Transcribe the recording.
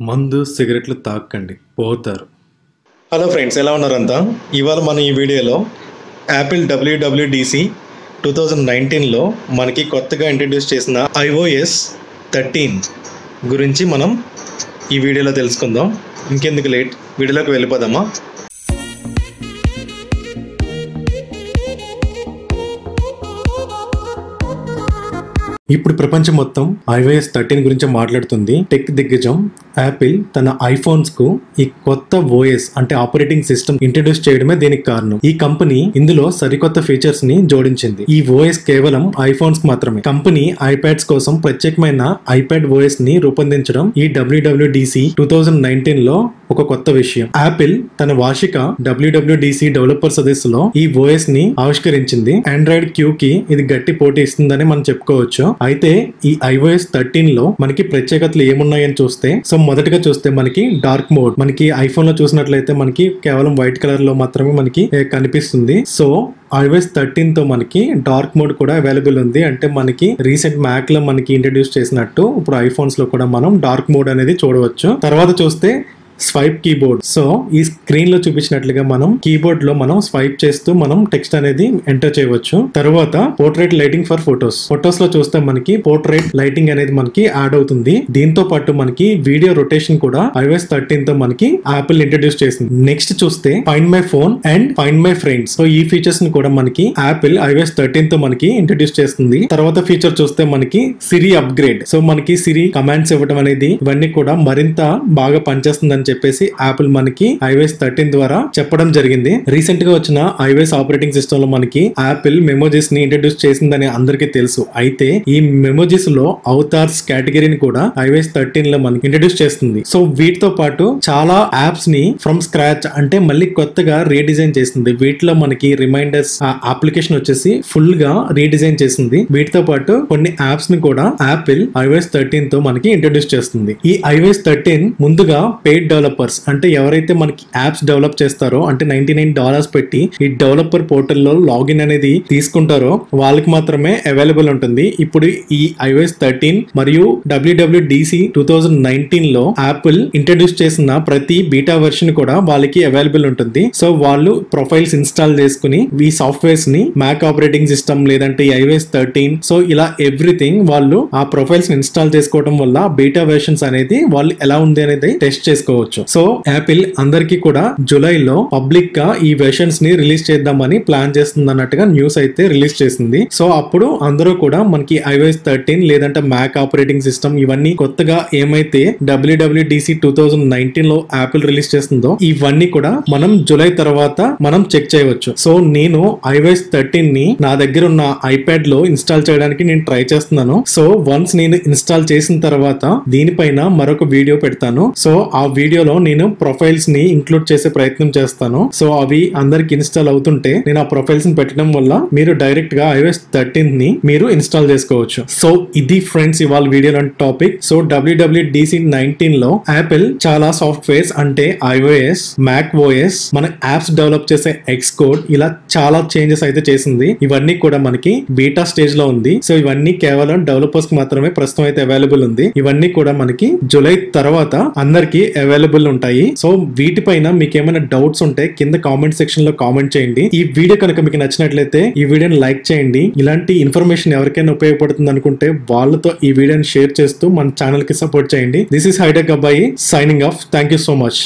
మందు సిగరెట్లు తాకండి. పోతారు. హలో ఫ్రెండ్స్ ఎలా ఉన్నారంతా? ఇవాళ మనం ఈ వీడియోలో యాపిల్ డబ్ల్యూడబ్ల్యూడిసి టూ థౌజండ్ నైన్టీన్లో మనకి కొత్తగా ఇంట్రడ్యూస్ చేసిన ఐఓఎస్ థర్టీన్ గురించి మనం ఈ వీడియోలో తెలుసుకుందాం. ఇంకెందుకు లేట్? వీడియోలోకి వెళ్ళిపోదామా? ఇప్పుడు ప్రపంచం మొత్తం ఐఓఎస్ థర్టీన్ గురించి మాట్లాడుతుంది. టెక్ దిగ్గజం యాపిల్ తన ఐఫోన్స్కు ఈ కొత్త ఓఎస్ అంటే ఆపరేటింగ్ సిస్టమ్ ఇంట్రడ్యూస్ చేయడమే దీనికి కారణం. ఈ కంపెనీ ఇందులో సరికొత్త ఫీచర్స్ని జోడించింది. ఈ ఓఎస్ కేవలం ఐఫోన్స్ మాత్రమే. కంపెనీ ఐప్యాడ్స్ కోసం ప్రత్యేకమైన ఐప్యాడ్ ఓఎస్ని రూపొందించడం ఈ డబ్ల్యూడబ్ల్యూడిసి టూ థౌజండ్ నైన్టీన్లో ఒక కొత్త విషయం. యాపిల్ తన వార్షిక డబ్ల్యూడబ్ల్యూడిసి డెవలపర్ సదస్సులో ఈ ఓఎస్ని ఆవిష్కరించింది. ఆండ్రాయిడ్ క్యూ కి ఇది గట్టి పోటీ ఇస్తుందని మనం చెప్పుకోవచ్చు. అయితే ఈ ఐఓఎస్ థర్టీన్లో మనకి ప్రత్యేకతలు ఏమున్నాయని చూస్తే సో మొదటగా చూస్తే మనకి డార్క్ మోడ్ మనకి ఐఫోన్లో చూసినట్లయితే మనకి కేవలం వైట్ కలర్లో మాత్రమే మనకి కనిపిస్తుంది. సో ఐఓఎస్ థర్టీన్తో మనకి డార్క్ మోడ్ కూడా అవైలబుల్ ఉంది. అంటే మనకి రీసెంట్ మ్యాక్లో మనకి ఇంట్రడ్యూస్ చేసినట్టు ఇప్పుడు ఐఫోన్స్లో కూడా మనం డార్క్ మోడ్ అనేది చూడవచ్చు. తర్వాత చూస్తే స్వైప్ కీబోర్డ్. సో ఈ స్క్రీన్లో చూపించినట్లుగా మనం కీబోర్డ్లో మనం స్వైప్ చేస్తూ మనం టెక్స్ట్ అనేది ఎంటర్ చేయవచ్చు. తర్వాత పోర్ట్రేట్ లైటింగ్ ఫర్ ఫొటోస్. ఫొటోస్లో చూస్తే మనకి పోర్ట్రేట్ లైటింగ్ అనేది మనకి యాడ్ అవుతుంది. దీంతో పాటు మనకి వీడియో రొటేషన్ కూడా ఐఎస్ థర్టీన్తో మనకి యాపిల్ ఇంట్రడ్యూస్ చేసింది నెక్స్ట్ చూస్తే find my phone and find my friends. So ఈ ఫీచర్స్ని కూడా మనకి యాపిల్ ఐఎస్ థర్టీన్తో మనకి ఇంట్రడ్యూస్ చేస్తుంది. తర్వాత ఫీచర్ చూస్తే మనకి సిరి అప్గ్రేడ్. సో మనకి సిరి కమాండ్స్ ఇవ్వడం అనేది ఇవన్నీ కూడా మరింత బాగా పనిచేస్తుందని చెప్పేసి యాపిల్ మనకి ఐవేస్ థర్టీన్ ద్వారా చెప్పడం జరిగింది. రీసెంట్గా వచ్చిన ఐవేస్ ఆపరేటింగ్ సిస్టమ్లో మనకి యాపిల్ మెమోజీస్ని ఇంట్రడ్యూస్ చేసిందని అందరికీ తెలుసు. అయితే ఈ మెమోజీస్లో అవతార్స్ కేటగిరీని కూడా ఐవేస్ థర్టీన్లో మనకి ఇంట్రడ్యూస్ చేస్తుంది. సో వీటితో పాటు చాలా యాప్స్ని ఫ్రమ్ స్క్రాచ్ అంటే మళ్ళీ కొత్తగా రీడిజైన్ చేసింది వీటిలో మనకి రిమైండర్స్ అప్లికేషన్ వచ్చేసి ఫుల్గా రీడిజైన్ చేసింది వీటితో పాటు కొన్ని యాప్స్ని కూడా యాపిల్ ఐఓఎస్ థర్టీన్తో మనకి ఇంట్రడ్యూస్ చేస్తుంది. ఈ ఐఓఎస్ థర్టీన్ ముందుగా పెయిడ్ డెవలపర్స్ అంటే ఎవరైతే మనకి యాప్స్ డెవలప్ చేస్తారో అంటే నైన్టీ నైన్ డాలర్స్ పెట్టి ఈ డెవలపర్ పోర్టల్లో లాగిన్ అనేది తీసుకుంటారో వాళ్ళకి మాత్రమే అవైలబుల్ ఉంటుంది. ఇప్పుడు ఈ ఐఓఎస్ థర్టీన్ మరియు డబ్ల్యూడబ్ల్యూడిసి టూ థౌజండ్ నైన్టీన్లో యాపిల్ ఇంట్రడ్యూస్ చేసిన ప్రతి బీటా వెర్షన్ కూడా వాళ్ళకి అవైలబుల్ ఉంటుంది. సో వాళ్ళు ప్రొఫైల్స్ ఇన్స్టాల్ చేసుకుని ఈ సాఫ్ట్వేర్స్ని మ్యాక్ ఆపరేటింగ్ సిస్టమ్ లేదంటే ఐఓఎస్ థర్టీన్ సో ఇలా ఎవ్రీథింగ్ వాళ్ళు ఆ ప్రొఫైల్స్ ఇన్స్టాల్ చేసుకోవడం వల్ల బీటా వెర్షన్స్ అనేది వాళ్ళు ఎలా ఉంది అనేది టెస్ట్ చేసుకోవచ్చు. సో యాపిల్ అందరికీ కూడా జూలైలో పబ్లిక్గా ఈ వెర్షన్స్ని రిలీజ్ చేద్దామని ప్లాన్ చేస్తుంది అన్నట్టుగా న్యూస్ అయితే రిలీజ్ చేసింది. సో అప్పుడు అందరూ కూడా మనకి ఐఓఎస్ థర్టీన్ లేదంటే మ్యాక్ ఆపరేటింగ్ సిస్టమ్ ఇవన్నీ కొత్తగా ఏమైతే డబ్ల్యూడబ్ల్యూడిసి టూ థౌజండ్ నైన్టీన్లో యాపిల్ రిలీజ్ చేస్తుందో ఇవన్నీ కూడా మనం జూలై తర్వాత మనం చెక్ చేయవచ్చు. సో నేను ఐఓఎస్ థర్టీన్ని నా దగ్గర ఉన్న ఐప్యాడ్లో ఇన్స్టాల్ చేయడానికి నేను ట్రై చేస్తున్నాను. సో వన్స్ నేను ఇన్స్టాల్ చేసిన తర్వాత దీనిపైన మరొక వీడియో పెడతాను. సో ఆ వీడియో వీడియోలో నేను ప్రొఫైల్స్ని ఇంక్లూడ్ చేసే ప్రయత్నం చేస్తాను. సో అవి అందరికి ఇన్స్టాల్ అవుతుంటే నేను ఆ ప్రొఫైల్స్ని పెట్టడం వల్ల మీరు డైరెక్ట్గా ఐఓఎస్ థర్టీన్ని మీరు ఇన్స్టాల్ చేసుకోవచ్చు. సో ఇది ఫ్రెండ్స్ ఇవాళ వీడియోలో టాపిక్ సో డబ్ల్యూడబ్ల్యూడిసి నైన్టీన్లో యాపిల్ చాలా సాఫ్ట్వేర్స్ అంటే ఐఓఎస్ మ్యాక్ ఓఎస్ మన యాప్స్ డెవలప్ చేసే ఎక్స్ కోడ్ ఇలా చాలా చేంజెస్ అయితే చేసింది. ఇవన్నీ కూడా మనకి బీటా స్టేజ్లో ఉంది. సో ఇవన్నీ కేవలం డెవలపర్స్కి మాత్రమే ప్రస్తుతం అయితే అవైలబుల్ ఉంది. ఇవన్నీ కూడా మనకి జూలై తర్వాత అందరికి అవైలబుల్ ఉంటాయి. సో వీటిపైన మీకు ఏమైనా డౌట్స్ ఉంటే కింద కామెంట్ సెక్షన్లో కామెంట్ చేయండి. ఈ వీడియో కనుక మీకు నచ్చినట్లయితే ఈ వీడియోని లైక్ చేయండి. ఇలాంటి ఇన్ఫర్మేషన్ ఎవరికైనా ఉపయోగపడుతుంది అనుకుంటే వాళ్ళతో ఈ వీడియోని షేర్ చేస్తూ మన ఛానల్కి సపోర్ట్ చేయండి. దిస్ ఇస్ హైటెక్ అబ్బాయి signing off thank you so much